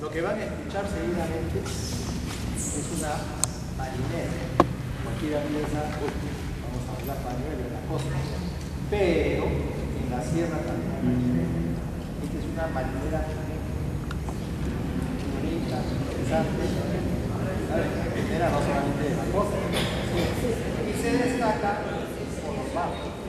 Lo que van a escuchar seguidamente es una marinera. Cualquiera piensa, pues, vamos a hablar pañuelo en la costa. Pero en la sierra también hay marinera. Esta es una marinera bonita, interesante. Marinera no solamente de la costa. Y se destaca por los barcos.